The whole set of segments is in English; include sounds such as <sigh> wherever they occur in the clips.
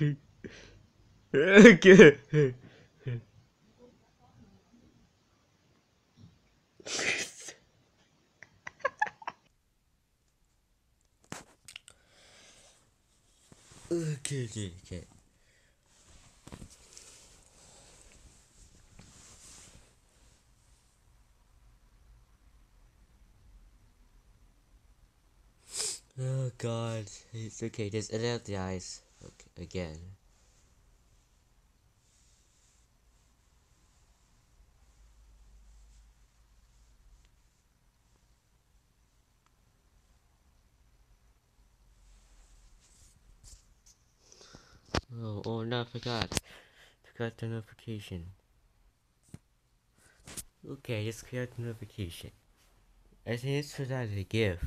okay. okay, okay, okay. Oh god, it's okay, just edit out the eyes okay, again. Oh, oh no, I forgot. Forgot the notification. Okay, just clear the notification. I think it's for that a gift.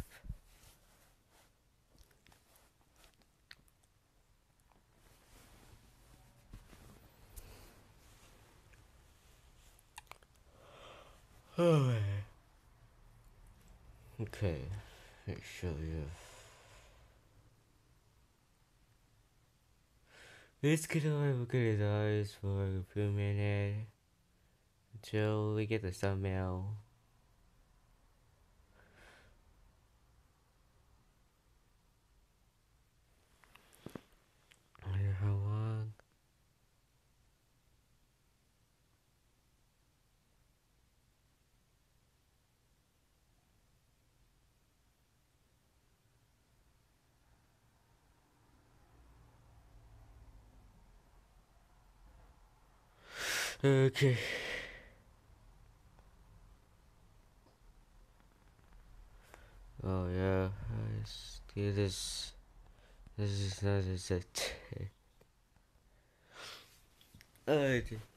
Oh, <sighs> okay, make sure you. Let's get away look at his eyes for a few minutes until we get the thumbnail. Okay. Oh yeah, let's do this. This is not it. Okay. <laughs>